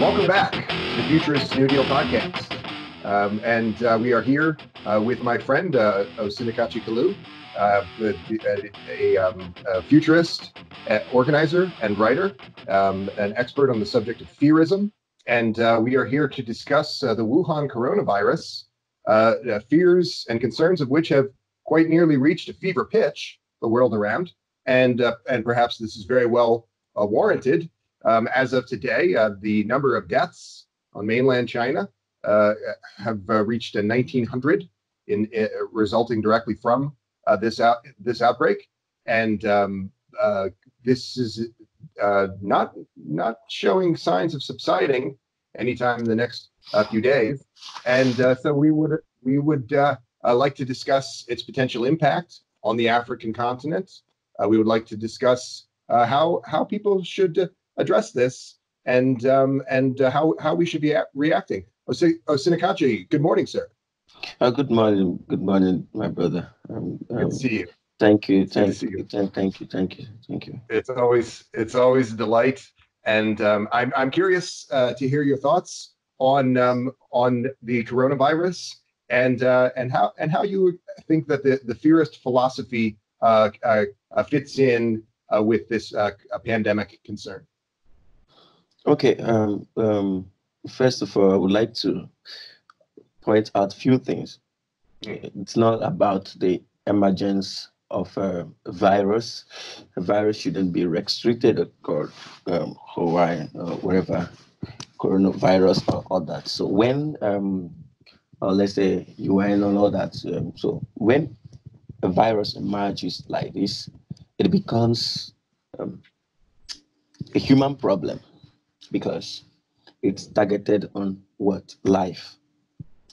Welcome back to the Futurist New Deal podcast. Um, and uh, we are here uh, with my friend uh, Kalu, uh, a, a, um, a, futurist, a organizer, and writer, um, an expert on the subject of fearism. And uh, we are here to discuss uh, the Wuhan coronavirus, uh, fears and concerns of which have quite nearly reached a fever pitch the world around. And, and perhaps this is very well warranted um, as of today, uh, the number of deaths on mainland China uh, have uh, reached a 1,900, in, uh, resulting directly from uh, this out this outbreak, and um, uh, this is not not showing signs of subsiding anytime in the next few days. And so we would we would like to discuss its potential impact on the African continent. we would like to discuss how how people should address this and um, and uh, how how we should be reacting. Osinakachi, good morning, sir. Uh, good morning, good morning, my brother. Um, good um, to see you. Thank you, thank you, you. Thank, thank you, thank you, thank you. It's always it's always a delight, and um, I'm I'm curious uh, to hear your thoughts on um, on the coronavirus and uh, and how and how you think that the the fearist philosophy uh, uh, fits in uh, with this uh, pandemic concern. Okay. Um, um, first of all, I would like to point out a few things. It's not about the emergence of a virus. A virus shouldn't be restricted or um, Hawaii or wherever coronavirus or all that. So when, um, or let's say UN and all that, um, so when a virus emerges like this, it becomes um, a human problem because it's targeted on what life.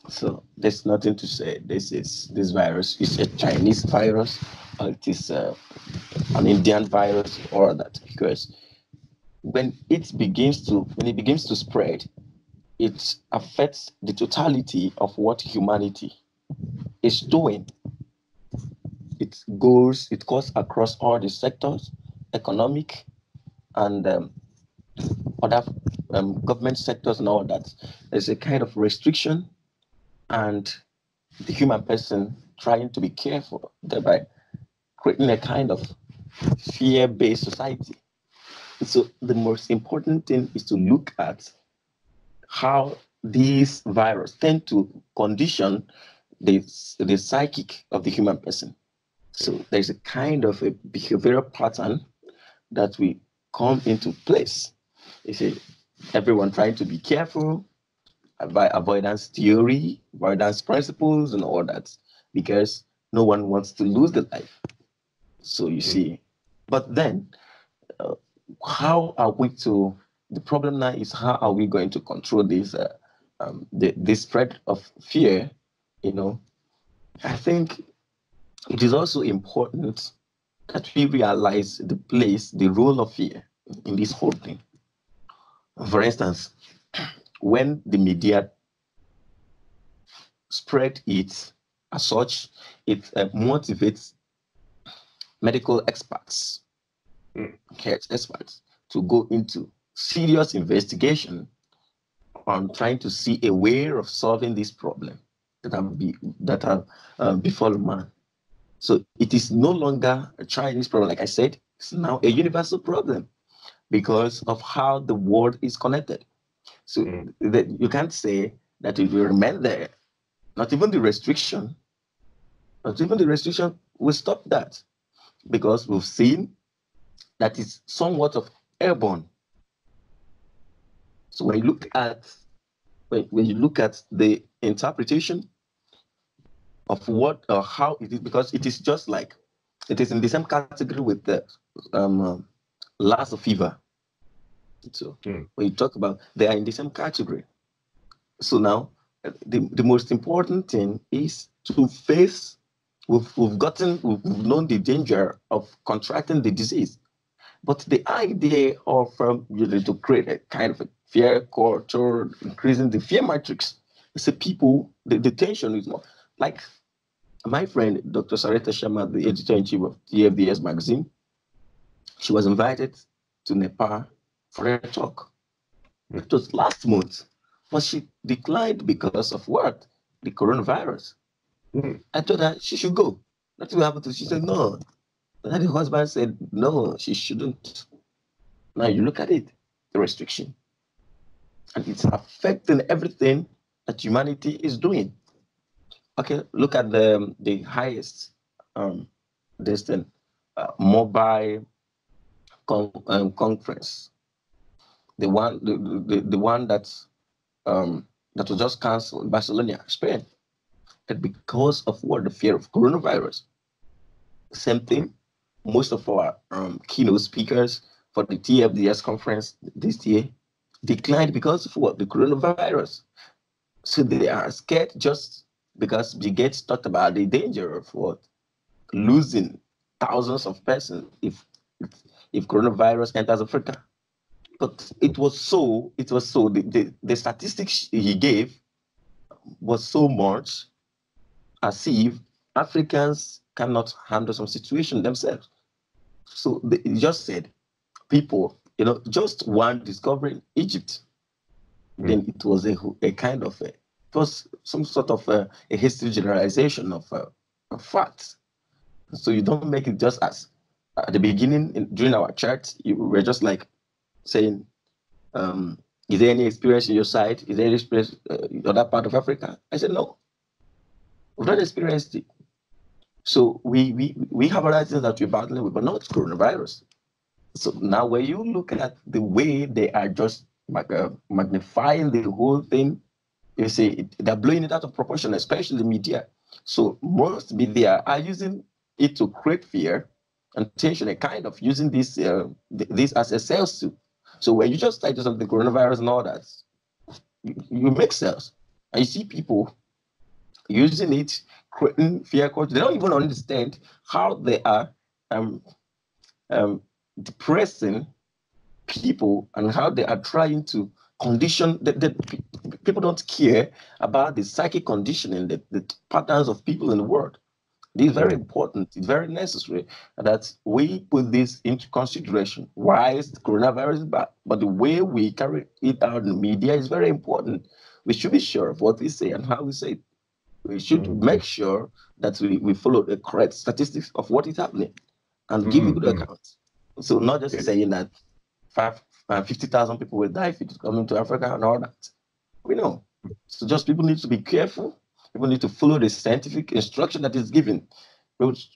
So there's nothing to say. This is this virus is a Chinese virus, or it is uh, an Indian virus, or that because when it begins to when it begins to spread, it affects the totality of what humanity is doing. It goes, it goes across all the sectors, economic, and um, other um, government sectors and all that. There's a kind of restriction and the human person trying to be careful, thereby creating a kind of fear-based society. So the most important thing is to look at how these viruses tend to condition the, the psychic of the human person. So there's a kind of a behavioral pattern that we come into place you see, everyone trying to be careful, avoid avoidance theory, avoidance principles, and all that, because no one wants to lose the life. So you see, but then, uh, how are we to? The problem now is how are we going to control this uh, um, the, this spread of fear? You know, I think it is also important that we realize the place, the role of fear in this whole thing. For instance, when the media spread it as such, it uh, motivates medical experts, mm. experts, to go into serious investigation on trying to see a way of solving this problem that have be that have uh, befallen man. So it is no longer a Chinese problem, like I said, it's now a universal problem because of how the world is connected. So mm. that you can't say that it will remain there. Not even the restriction, not even the restriction will stop that because we've seen that it's somewhat of airborne. So when you look at when, when you look at the interpretation of what or how it is, because it is just like it is in the same category with the um, Lassa fever. So mm. when you talk about, they are in the same category. So now, the, the most important thing is to face. We've, we've gotten, we've known the danger of contracting the disease, but the idea of um, you know, to create a kind of a fear culture, increasing the fear matrix, it's a people. The, the tension is more like my friend Dr. Sarita Sharma, the editor in chief of TFDS magazine. She was invited to Nepal for a talk. It was last month, but she declined because of what? The coronavirus. Mm. I told her she should go. Nothing will happen to her. She said, no. And the husband said, no, she shouldn't. Now you look at it, the restriction. And it's affecting everything that humanity is doing. Okay, look at the the highest um uh, mobile con- um, conference. The one the, the, the one that's um that was just cancelled in Barcelona, Spain. And because of what the fear of coronavirus. Same thing. Most of our um, keynote speakers for the TFDS conference this year declined because of what the coronavirus. So they are scared just because Bill talked about the danger of what losing thousands of persons if if coronavirus enters Africa. But it was so, it was so, the, the, the statistics he gave was so much as if Africans cannot handle some situation themselves. So they just said, people, you know, just one discovering Egypt, mm. then it was a, a kind of a, it was some sort of a, a hasty generalization of, uh, of facts. So you don't make it just as at the beginning in, during our chat, you were just like saying, um, "Is there any experience in your side? Is there any experience uh, in other part of Africa?" I said, "No, we've not experienced it." So we we we have other things that we're battling with, but not coronavirus. So now, when you look at the way they are just mag- uh, magnifying the whole thing, you see they're blowing it out of proportion, especially the media. So most media are using it to create fear and a kind of using this uh, this as a sales tool. So when you just start something, the coronavirus and all that, you, you make sales, and you see people using it, creating fear culture. They don't even understand how they are um, um, depressing people and how they are trying to condition that, people don't care about the psychic conditioning, the, the patterns of people in the world. This is very important. It's very necessary that we put this into consideration. Why is the coronavirus bad? But the way we carry it out in the media is very important. We should be sure of what we say and how we say it. We should mm-hmm. make sure that we, we follow the correct statistics of what is happening and mm-hmm. give you good mm-hmm. accounts. So not just saying that five, uh, 50,000 people will die if it's coming to Africa and all that. We know. So just people need to be careful People need to follow the scientific instruction that is given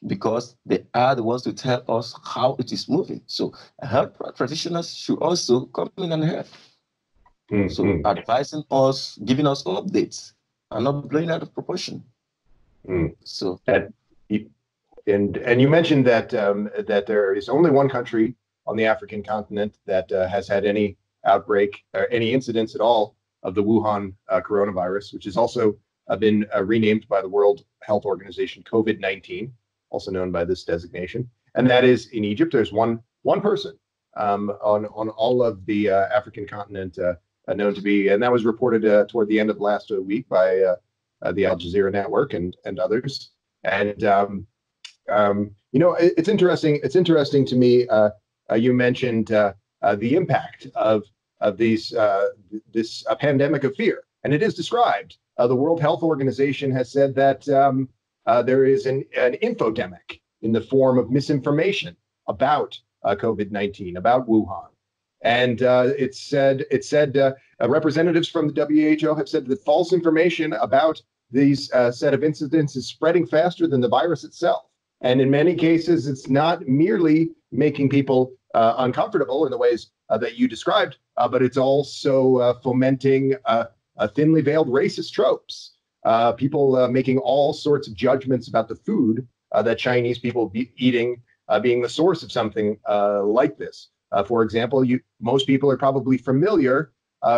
because they are the ones to tell us how it is moving. So health practitioners should also come in and help. Mm-hmm. So advising us, giving us updates, and not blowing out of proportion. Mm. So and, and and you mentioned that um, that there is only one country on the African continent that uh, has had any outbreak or any incidents at all of the Wuhan uh, coronavirus, which is also uh, been uh, renamed by the World Health Organization COVID 19, also known by this designation. And that is in Egypt. There's one one person um, on on all of the uh, African continent uh, uh, known to be, and that was reported uh, toward the end of last week by the Al Jazeera network and and others. And um, um, you know, it, it's interesting. It's interesting to me. you mentioned the impact of of these this pandemic of fear, and it is described uh, the World Health Organization has said that um, uh, there is an, an infodemic in the form of misinformation about uh, COVID 19, about Wuhan. And uh, it said, it said uh, uh, representatives from the WHO have said that false information about these set of incidents is spreading faster than the virus itself. And in many cases, it's not merely making people uncomfortable in the ways that you described, but it's also fomenting Uh, thinly veiled racist tropes. Uh, people uh, making all sorts of judgments about the food uh, that Chinese people be eating uh, being the source of something like this. for example, you most people are probably familiar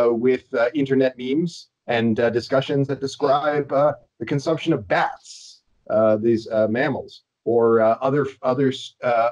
with internet memes and discussions that describe the consumption of bats, these mammals, or other other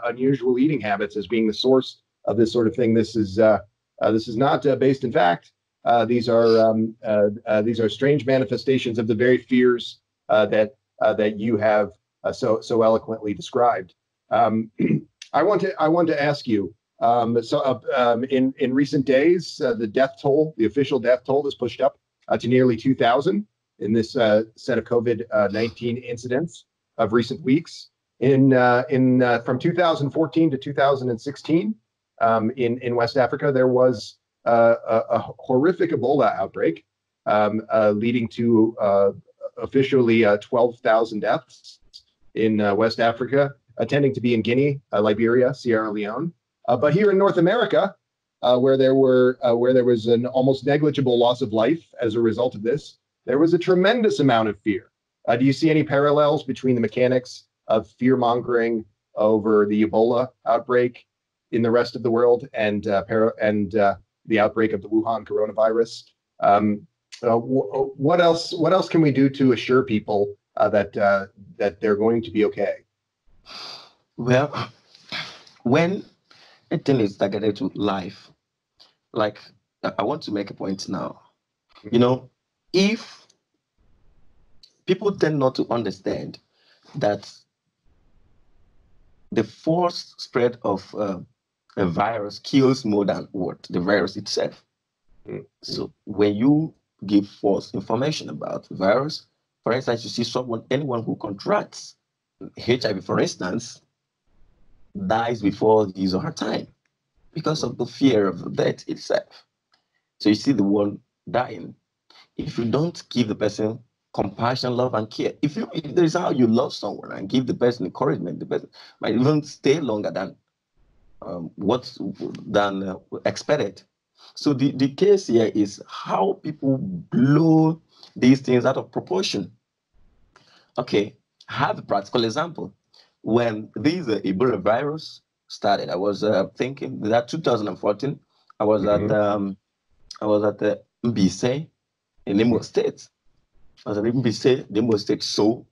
unusual eating habits as being the source of this sort of thing. This is this is not based in fact. Uh, these are um, uh, uh, these are strange manifestations of the very fears that that you have so so eloquently described. Um, I want to I want to ask you Um, so uh, um, in in recent days, uh, the death toll, the official death toll, is pushed up uh, to nearly 2,000 in this uh, set of COVID-19 incidents of recent weeks. In in from 2014 to 2016, um, in in West Africa, there was a, a, horrific Ebola outbreak, um, leading to officially 12,000 deaths in West Africa, attending to be in Guinea, Liberia, Sierra Leone. Uh, but here in North America, uh, where there were uh, where there was an almost negligible loss of life as a result of this, there was a tremendous amount of fear. Uh, do you see any parallels between the mechanics of fear mongering over the Ebola outbreak in the rest of the world and uh, para- and uh, the outbreak of the Wuhan coronavirus? Um, uh, w- uh, what else? What else can we do to assure people uh, that that they're going to be okay? Well, when anything is targeted to life. Like I want to make a point now. Mm-hmm. You know, if people tend not to understand that the force spread of uh, a virus kills more than what the virus itself. Mm-hmm. So when you give false information about the virus, for instance, you see someone, anyone who contracts HIV, for instance, dies before his or her time because of the fear of the death itself. So you see the one dying. If you don't give the person compassion, love, and care, if you if there is how you love someone and give the person encouragement, the person might even stay longer than um, what than uh, expected. So the, the case here is how people blow these things out of proportion. Okay, I have a practical example when this uh, Ebola virus started, I was uh, thinking that 2014, I was mm-hmm. at um, I was at the Mbaise in Imo State. I was at Mbaise, the Imo State. So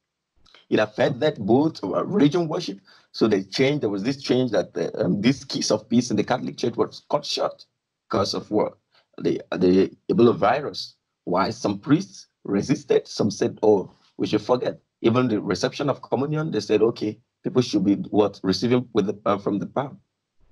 it affected both religion worship. So they changed. There was this change that the, um, this kiss of peace in the Catholic Church was cut short because of what the the Ebola virus. Why some priests resisted. Some said, "Oh, we should forget." Even the reception of communion, they said, "Okay, people should be what receiving with the, uh, from the palm.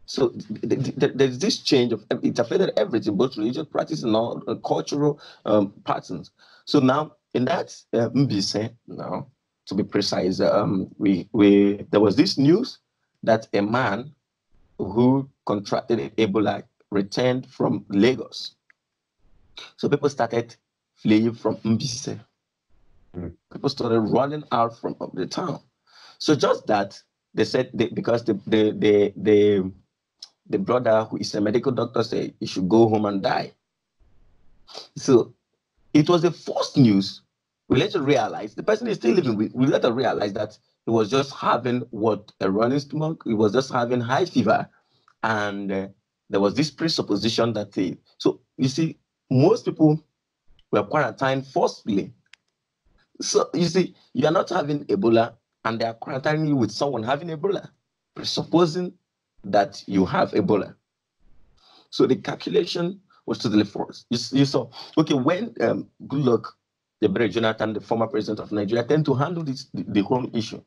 So th- th- there's this change of it affected everything, both religious practice and all uh, cultural um, patterns. So now in that uh, Mbaise, now to be precise, um, we we there was this news that a man who contracted Ebola returned from Lagos. So people started fleeing from Mbaise. Mm. People started running out from the town. So just that they said they, because the the the the the brother who is a medical doctor said he should go home and die. So it was the first news. We later realized the person is still living. With, we, later realized that he was just having what a running stomach. He was just having high fever, and uh, there was this presupposition that he. So you see, most people were quarantined forcibly. So you see, you are not having Ebola and they are quarantining you with someone having Ebola, presupposing that you have Ebola. So the calculation was totally false. You, you saw, okay, when um, Goodluck, the Jonathan, the former president of Nigeria, tend to handle this the, the whole issue.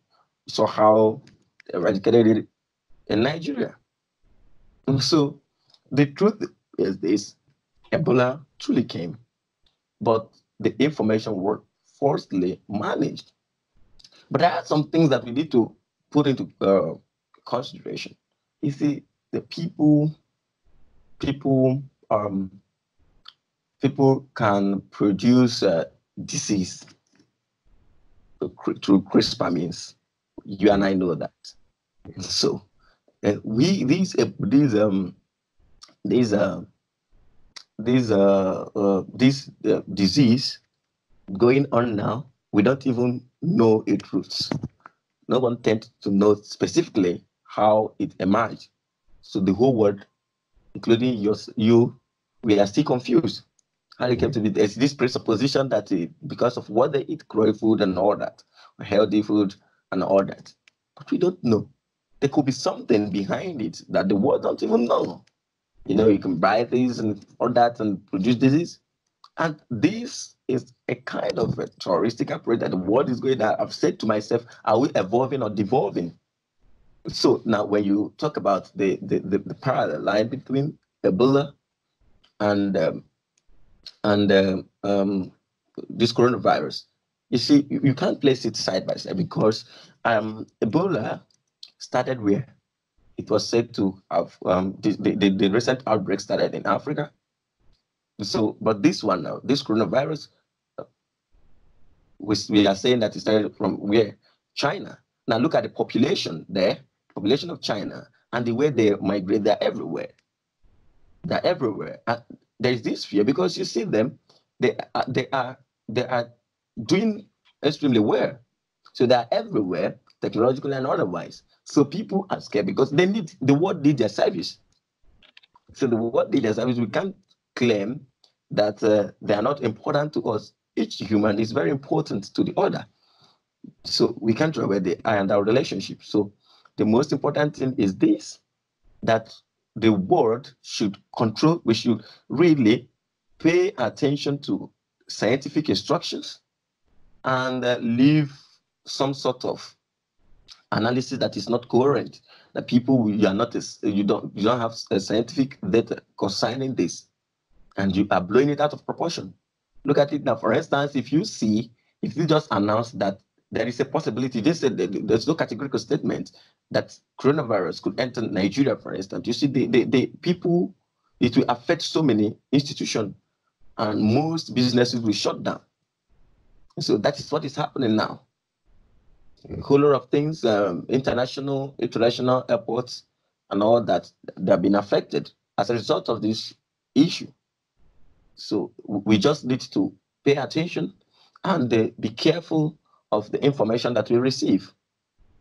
So how eradicated it in Nigeria. So the truth is this Ebola truly came, but the information was forcibly managed but there are some things that we need to put into uh, consideration. You see, the people, people, um, people can produce uh, disease through CRISPR means. You and I know that. So, uh, we these uh, these um these uh these uh, uh this uh, disease going on now we don't even know its roots. No one tends to know specifically how it emerged. So the whole world, including your, you, we are still confused. It came to be there's this presupposition that it, because of what they eat, growing food and all that, healthy food and all that. But we don't know. There could be something behind it that the world don't even know. You know, you can buy things and all that and produce disease. And this is a kind of a touristic approach that the world is going. I've said to myself, are we evolving or devolving? so now when you talk about the, the, the, the parallel line between Ebola and um, and um, um, this coronavirus, you see, you, can't place it side by side because um, Ebola started where it was said to have um, the, the, the recent outbreak started in Africa. So, but this one now, this coronavirus, uh, we, we are saying that it started from where China. Now look at the population there population of China and the way they migrate, they're everywhere. They're everywhere. There is this fear because you see them, they are, they are they are doing extremely well. So they're everywhere, technologically and otherwise. So people are scared because they need the world need their service. So the world need their service. We can't claim that uh, they are not important to us. Each human is very important to the other. So we can't throw away the eye and our relationship. So the most important thing is this that the world should control, we should really pay attention to scientific instructions and uh, leave some sort of analysis that is not coherent. That people you are not you don't you don't have scientific data concerning this, and you are blowing it out of proportion. Look at it now. For instance, if you see, if you just announce that there is a possibility. They said there's no categorical statement that coronavirus could enter Nigeria, for instance. You see, the, the, the people, it will affect so many institutions and most businesses will shut down. So that is what is happening now. A whole lot of things, um, international, international airports, and all that, they have been affected as a result of this issue. So we just need to pay attention and uh, be careful of the information that we receive.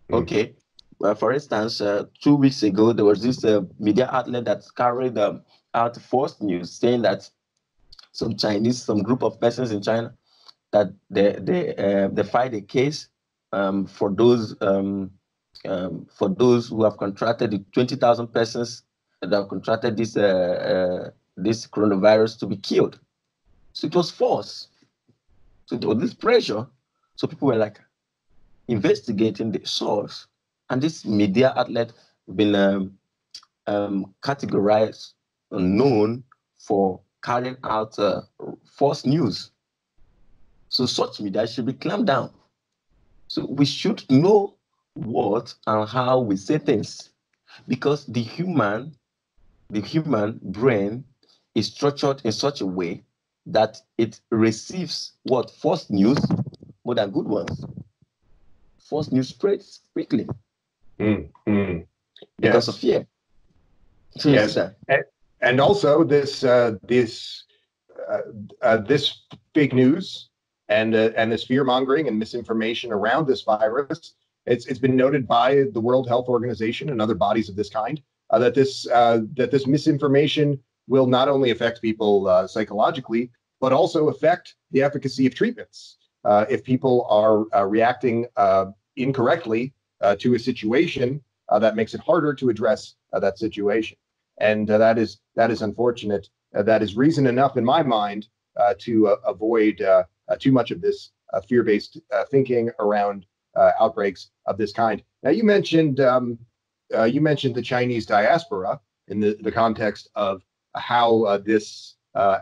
Mm. Okay. Well, for instance, uh, two weeks ago, there was this uh, media outlet that carried um, out false news saying that some Chinese, some group of persons in China, that they they uh, they filed a case um, for those um, um, for those who have contracted the twenty thousand persons that have contracted this uh, uh, this coronavirus to be killed. So it was false. So there was this pressure so people were like investigating the source, and this media outlet been um, um, categorized and known for carrying out uh, false news. So such media should be clamped down. So we should know what and how we say things, because the human, the human brain is structured in such a way that it receives what false news more than good ones. False news spreads quickly mm, mm. because yes. of fear. So yes, and, and, also this uh, this uh, uh, this fake news and uh, and this fear mongering and misinformation around this virus. It's it's been noted by the World Health Organization and other bodies of this kind uh, that this uh, that this misinformation will not only affect people psychologically, but also affect the efficacy of treatments uh, if people are uh, reacting uh, incorrectly uh, to a situation, uh, that makes it harder to address that situation, and that is that is unfortunate. that is reason enough, in my mind, to avoid too much of this fear-based thinking around outbreaks of this kind. Now, you mentioned um, you mentioned the Chinese diaspora in the, the context of how this uh,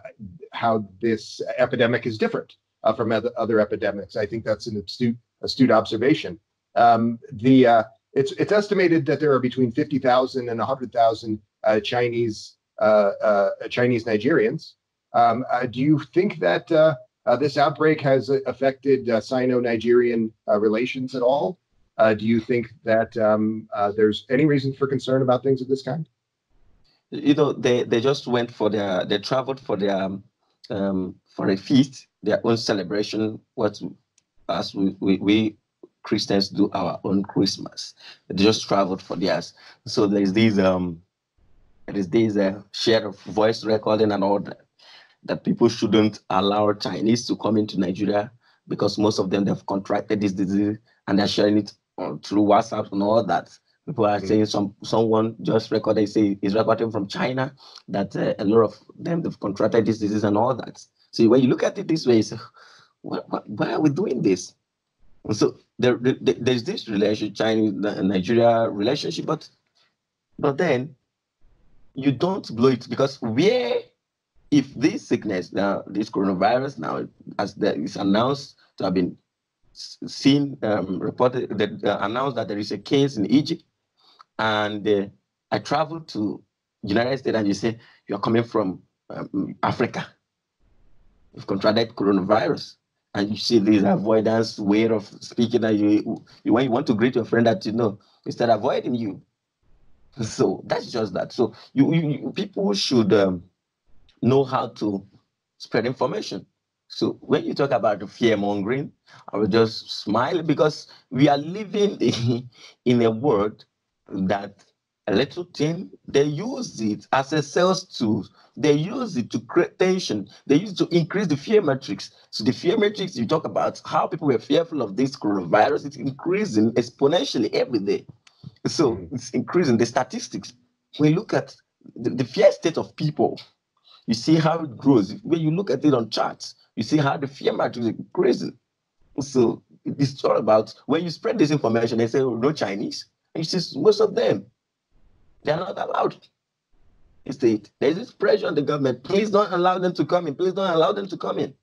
how this epidemic is different uh, from other, other, epidemics. I think that's an astute, astute observation. Um, the uh, it's it's estimated that there are between 50,000 and 100,000 uh, Chinese uh, uh, Chinese Nigerians. Um, uh, do you think that this outbreak has affected Sino-Nigerian relations at all? do you think that um, there's any reason for concern about things of this kind? You know, they, they just went for their they traveled for their um, for a feast their own celebration, what as we, we, we Christians do our own Christmas. They just traveled for theirs. So there's these um there is these uh, share of voice recording and all that that people shouldn't allow Chinese to come into Nigeria because most of them they've contracted this disease and they're sharing it on, through WhatsApp and all that. People are mm-hmm. saying some someone just recorded say is recording from China that uh, a lot of them they've contracted this disease and all that. So when you look at it this way, you say, why, why, are we doing this? So there, there, there's this relationship, Chinese Nigeria relationship, but but then you don't blow it because where if this sickness now, this coronavirus now, as that is announced to have been seen, um, reported, that, uh, announced that there is a case in Egypt, and uh, I traveled to United States, and you say you're coming from um, Africa. You've contracted coronavirus, and you see this avoidance way of speaking that you, you when you want to greet your friend that you know, instead avoiding you. So that's just that. So you, you people should um, know how to spread information. So when you talk about the fear mongering, I will just smile because we are living in a world that a little thing, they use it as a sales tool. They use it to create tension. They use it to increase the fear matrix. So the fear matrix you talk about, how people were fearful of this coronavirus, it's increasing exponentially every day. So mm. it's increasing the statistics. When you look at the, the fear state of people, you see how it grows. When you look at it on charts, you see how the fear matrix is increasing. So it's all about when you spread this information, they say, oh, no Chinese. You see most of them, they're not allowed. State. There's this pressure on the government. Please don't allow them to come in. Please don't allow them to come in.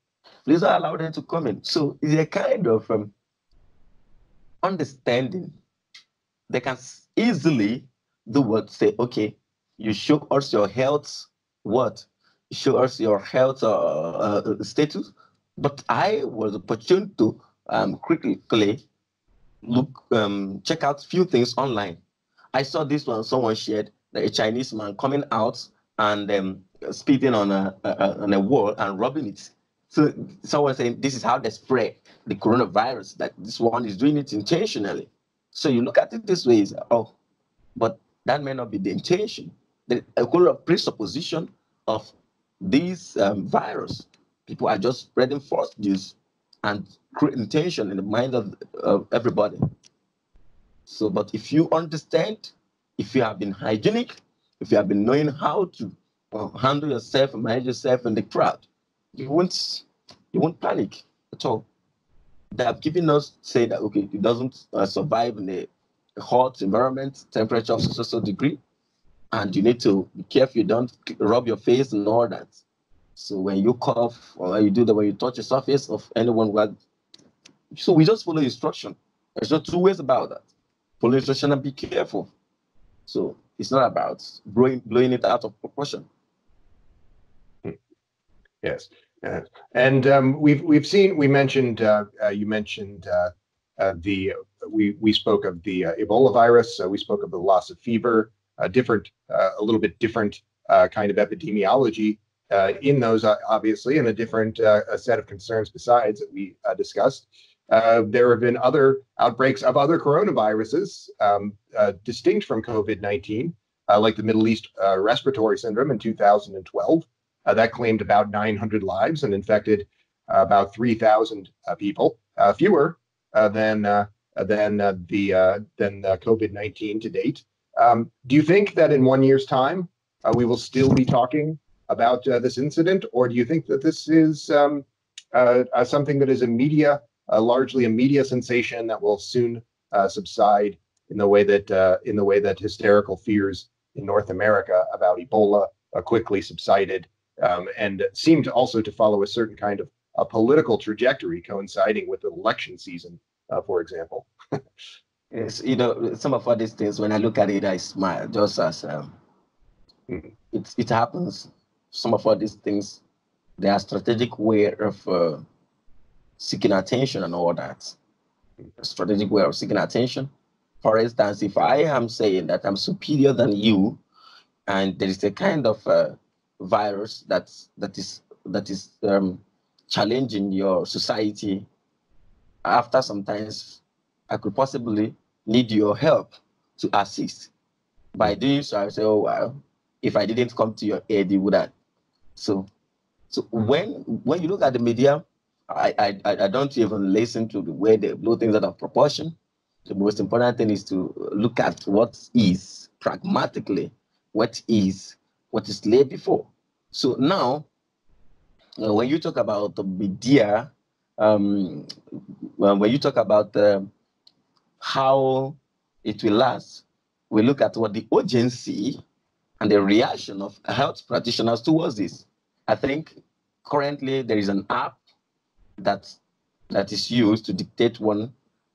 Please don't allow them to come in. So it's a kind of um, understanding. They can easily do what? Say, okay, you show us your health, what? show us your health uh, uh, status. But I was opportune to um, quickly look, um, check out few things online. I saw this one, someone shared a Chinese man coming out and um, spitting on a, a, on a wall and rubbing it. So someone saying this is how they spread the coronavirus, that this one is doing it intentionally. So you look at it this way, oh, but that may not be the intention. The a kind of presupposition of this um, virus, people are just spreading false news and creating tension in the mind of, of everybody. So, but if you understand, if you have been hygienic, if you have been knowing how to uh, handle yourself and manage yourself in the crowd, you won't you won't panic at all. They have given us say that okay, it doesn't uh, survive in a, hot environment, temperature of a certain degree and you need to be careful you don't rub your face and all that. So when you cough or you do that when you touch the surface of anyone who had, so we just follow instruction. There's no two ways about that. Follow instruction and be careful. So it's not about blowing blowing it out of proportion. Yes, yeah. and um, we've we've seen. We mentioned uh, uh, you mentioned uh, uh the we we spoke of the uh, Ebola virus. we spoke of the Lassa fever a different, uh, a little bit different kind of epidemiology uh, in those, uh, obviously, and a different uh, a set of concerns besides that we uh, discussed. there have been other outbreaks of other coronaviruses um, distinct from COVID 19, like the Middle East respiratory syndrome in 2012. that claimed about 900 lives and infected about 3,000 people, fewer than than the than COVID nineteen to date. Um, do you think that in one year's time uh, we will still be talking about uh, this incident, or do you think that this is um, uh, uh something that is a media, uh, largely a media sensation that will soon uh, subside in the way that in the way that hysterical fears in North America about Ebola quickly subsided um, and seemed also to follow a certain kind of a political trajectory coinciding with the election season, for example? Yes, you know, some of all these things, when I look at it, I smile just as um, mm. it, it happens. Some of all these things, they are strategic way of uh, seeking attention and all that. A strategic way of seeking attention. For instance, if I am saying that I'm superior than you, and there is a kind of uh, virus that's that is that is um, challenging your society, after sometimes I could possibly need your help to assist. By doing so, I say, oh well, if I didn't come to your aid, you would have. So, so when when you look at the media, I I, I don't even listen to the way they blow things out of proportion. The most important thing is to look at what is pragmatically, what is what is laid before. So now, uh, when you talk about the media um, when you talk about uh, how it will last, we look at what the urgency and the reaction of health practitioners towards this. I think currently there is an app that that is used to dictate one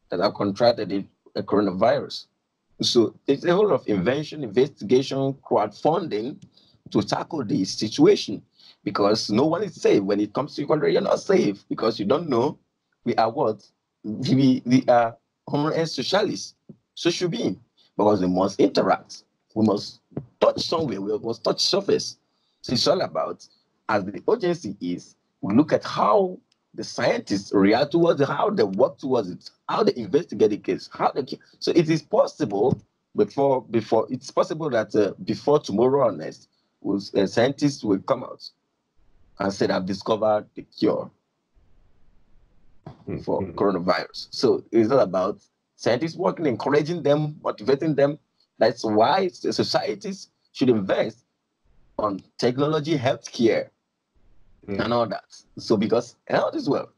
that have contracted a, coronavirus. So there's a whole of invention, investigation, crowdfunding to tackle this situation because no one is safe when it comes to your country. You're not safe because you don't know we are what we, we are homo socialis, social being, because we must interact. We must touch somewhere. We must touch surface. So it's all about as the urgency is. We look at how the scientists react towards it, how they work towards it, how they investigate the case, how they so it is possible before before it's possible that uh, before tomorrow or next, uh, scientists will come out and said I've discovered the cure mm-hmm. for coronavirus. So it's not about scientists working, encouraging them, motivating them. That's why societies should invest on technology, healthcare, mm. and all that. So because health is well.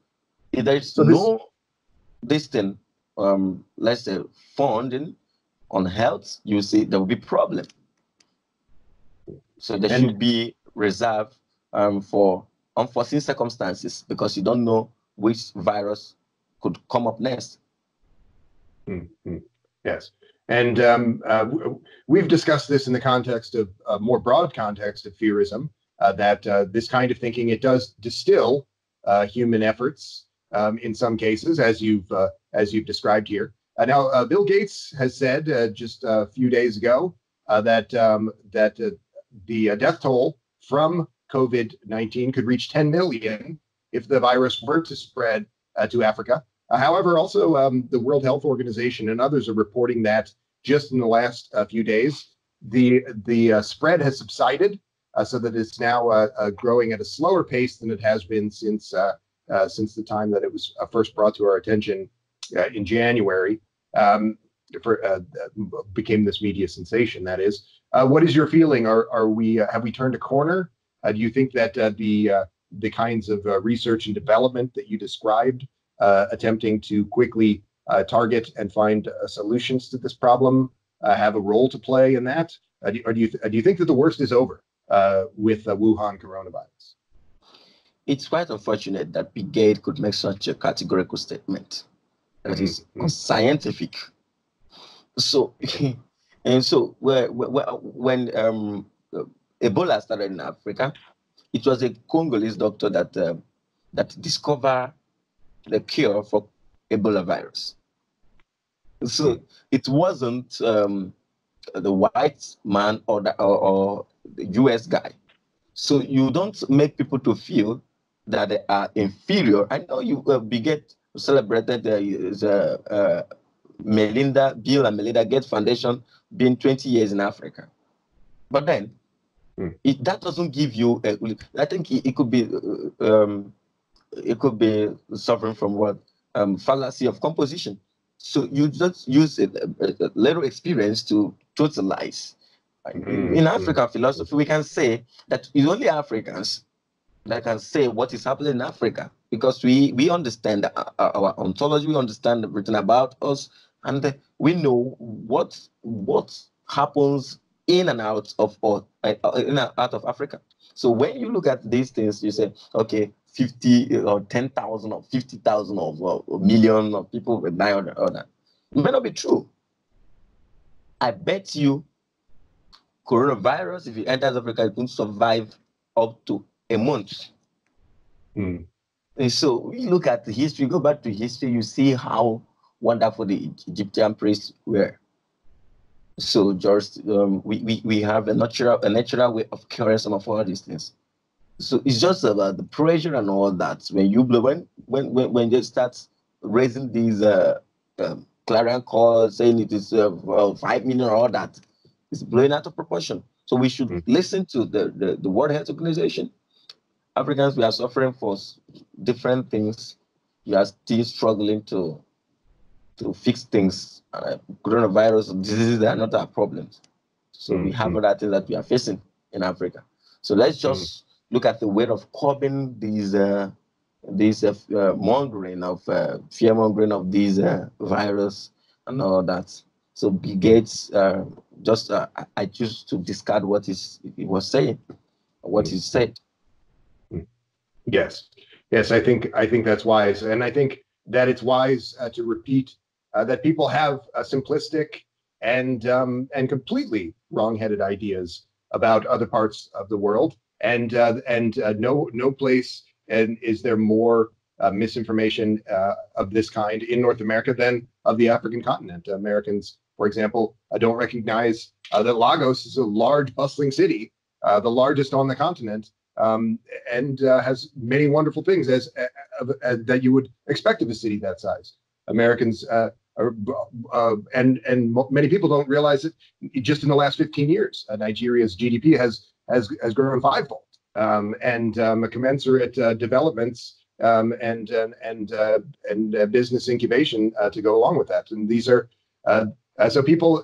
If there is so no this thing, um, let's say funding on health, you see there will be problem. So there and, should be reserved um, for unforeseen circumstances because you don't know which virus could come up next. Mm-hmm. Yes. And um, uh, we've discussed this in the context of a more broad context of fearism, that uh, this kind of thinking, it does distill uh, human efforts um, in some cases, as you've, uh, as you've described here. now, Bill Gates has said just a few days ago that, um, that the death toll from COVID 19 could reach 10 million if the virus were to spread uh, to Africa. Uh, however, also um, the World Health Organization and others are reporting that just in the last uh, few days, the the uh, spread has subsided, uh, Uh, so that it's now uh, uh, growing at a slower pace than it has been since uh, since the time that it was first brought to our attention in January. Um, for became this media sensation. That is, what is your feeling? Are are we have we turned a corner? Uh, do you think that uh, the uh, the kinds of research and development that you described, attempting to quickly target and find solutions to this problem, have a role to play in that? Do, or do you th- do you think that the worst is over with the Wuhan coronavirus? It's quite unfortunate that Bill could make such a categorical statement that mm-hmm. is scientific. So, and so when um, Ebola started in Africa. It was a Congolese doctor that uh, that discovered the cure for Ebola virus. So it wasn't um, the white man or the, or, or the U.S. guy. So you don't make people to feel that they are inferior. I know you uh, Bill Gates celebrated uh, the uh, Melinda Bill and Melinda Gates Foundation being 20 years in Africa, but then Mm. It, that doesn't give you. A, I think it, it could be. Uh, um, it could be suffering from what um, fallacy of composition. So you just use a, a little experience to totalize. Mm-hmm. In African hmm, hmm. philosophy, we can say that it's only Africans that can say what is happening in Africa because we we understand our, our ontology, we understand written about us, and we know what what happens in and out of or uh, in and out of Africa. So when you look at these things, you say, okay, 50 or 10,000 or 50,000 or, a million of people will die or, or that. It may not be true. I bet you coronavirus, if it enters Africa, it won't survive up to a month. Mm. And so you look at the history, go back to history, you see how wonderful the Egyptian priests were. So, George, um, we, we, we have a natural a natural way of curing some of all these things. So it's just about the pressure and all that. When you blow, when when when, when they start raising these uh, um, clarion calls saying it is uh, uh, five million or all that, it's blowing out of proportion. So we should mm-hmm. listen to the, the the World Health Organization. Africans, we are suffering for different things. We are still struggling to to fix things. Uh, coronavirus diseases are not our problems. So mm-hmm. we have other things that we are facing in Africa. So let's mm-hmm. just mm-hmm. look at the way of curbing these uh, this uh, mongering of fear mongering of these virus and all that. So Bill Gates just I choose to discard what is he was saying, what he said. Yes, yes, I think I think that's wise, and I think that it's wise uh, to repeat uh, that people have simplistic and um, and completely wrongheaded ideas about other parts of the world, and uh, and uh, no no place and is there more uh, misinformation uh, of this kind in North America than of the African continent. Americans, for example, don't recognize that Lagos is a large, bustling city, the largest on the continent, um, and uh, has many wonderful things as, uh, uh, that you would expect of a city that size. Americans uh, uh, and and many people don't realize it. Just in the last 15 years, uh, Nigeria's GDP has has has grown fivefold, and um, commensurate developments um, and and and and business incubation to go along with that. And these are so people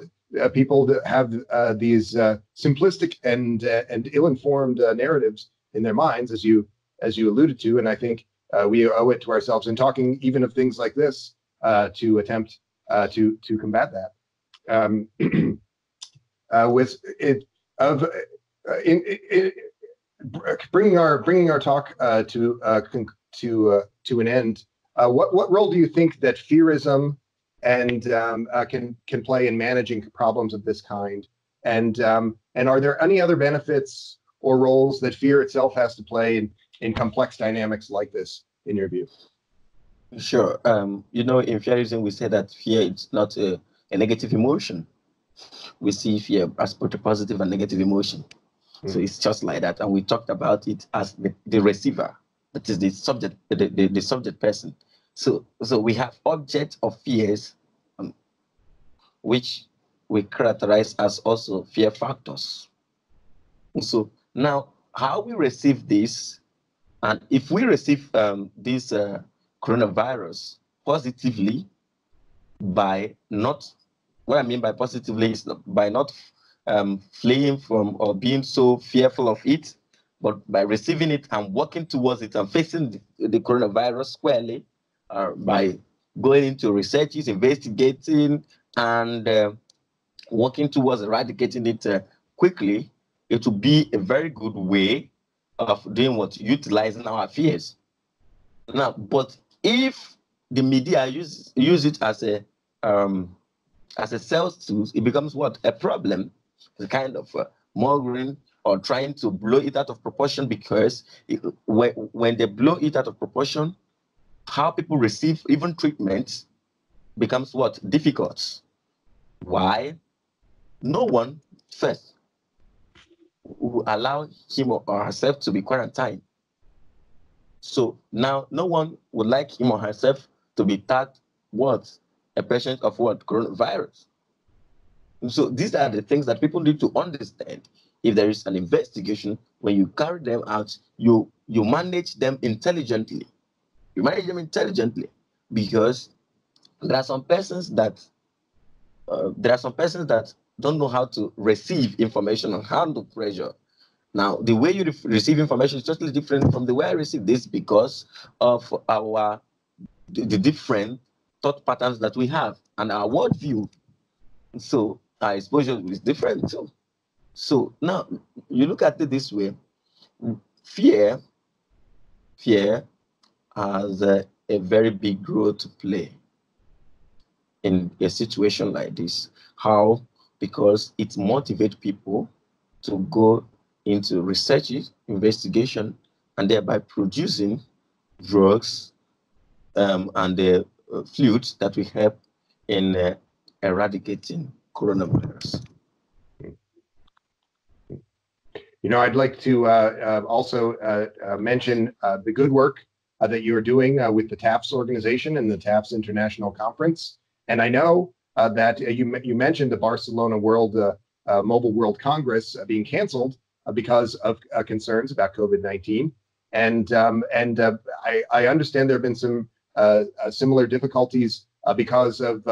people that have these simplistic and and ill-informed narratives in their minds, as you as you alluded to. And I think uh, we owe it to ourselves in talking even of things like this uh, to attempt uh, to to combat that. Um, uh, with it of uh, in, in, bringing our bringing our talk uh, to to to an end. what what role do you think that fearism and um, can can play in managing problems of this kind? And um, and are there any other benefits or roles that fear itself has to play in, in complex dynamics like this, in your view? Sure. Um, you know, in fearism, we say that fear is not a, a negative emotion. We see fear as both a positive and negative emotion. Mm. So it's just like that. And we talked about it as the, the receiver, that is the subject, the, the, the subject person. So, so we have object of fears, um, which we characterize as also fear factors. So now, how we receive this, and if we receive um, this uh, coronavirus positively by not, what I mean by positively is by not um, fleeing from or being so fearful of it, but by receiving it and working towards it and facing the, the coronavirus squarely, uh, by going into researches, investigating, and uh, working towards eradicating it uh, quickly, it will be a very good way of doing what utilizing our fears. Now, but if the media use use it as a um, as a sales tool, it becomes what a problem. Kind of uh, mongering or trying to blow it out of proportion because it, when, when they blow it out of proportion, how people receive even treatment becomes what difficult. Why? No one first will allow him or herself to be quarantined. So now no one would like him or herself to be tagged what? A patient of what? Coronavirus. So these are the things that people need to understand. If there is an investigation, when you carry them out, you you manage them intelligently. You manage them intelligently because there are some persons that uh, there are some persons that don't know how to receive information and handle pressure. Now, the way you re receive information is totally different from the way I receive this because of our the, the different thought patterns that we have and our worldview. So our exposure is different too. So now you look at it this way: fear, fear has a, a very big role to play in a situation like this. How because it motivates people to go into research, investigation, and thereby producing drugs um, and the uh, fluids that will help in uh, eradicating coronavirus. You know, I'd like to uh, uh also uh, uh, mention the good work that you're doing with the TAFFDs organization and the TAFFDs International Conference. And I know uh, that uh, you you mentioned the Barcelona World uh, Mobile World Congress being canceled because of concerns about COVID nineteen, and um, and I, I understand there have been some similar difficulties because of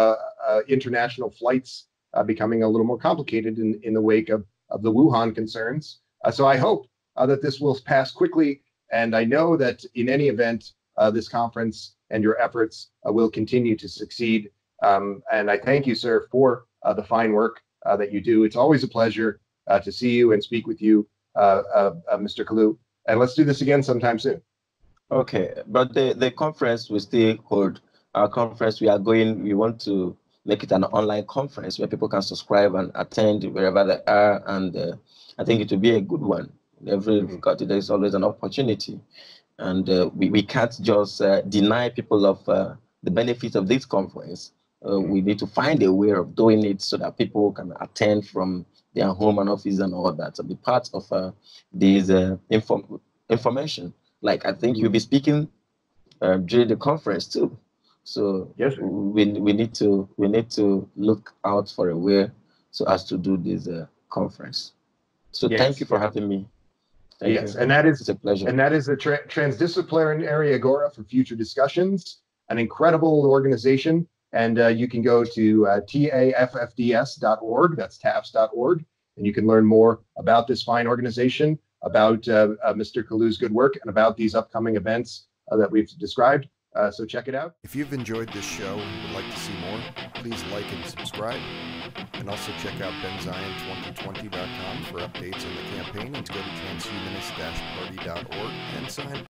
international flights becoming a little more complicated in, in the wake of, of the Wuhan concerns. so I hope that this will pass quickly, and I know that in any event, uh, this conference and your efforts uh, will continue to succeed. Um, and I thank you, sir, for uh, the fine work uh, that you do. It's always a pleasure uh, to see you and speak with you, Mr. Kalu. And let's do this again sometime soon. Okay, but the, the conference will still hold. Our conference, we are going, we want to make it an online conference where people can subscribe and attend wherever they are. And uh, I think it will be a good one. Every difficulty, there is always an opportunity. And uh, we, we can't just uh, deny people of uh, the benefits of this conference. Uh, we need to find a way of doing it so that people can attend from their home and office and all that. So be part of uh, this inform information. Like I think you'll be speaking during the conference too. So yes, we, we need to we need to look out for a way so as to do this uh, conference. So yes. thank you for having me. Thank yes, you. and that is it's a pleasure. And that is a tra- transdisciplinary agora for future discussions. An incredible organization, and uh, you can go to uh, taffds.org. That's taffds.org, and you can learn more about this fine organization, about uh, uh Mr. Kalu's good work, and about these upcoming events uh, that we've described. Uh, so check it out. If you've enjoyed this show and would like to see more, please like and subscribe. And also check out benzion2020.com for updates on the campaign and go to transhumanist-party.org and sign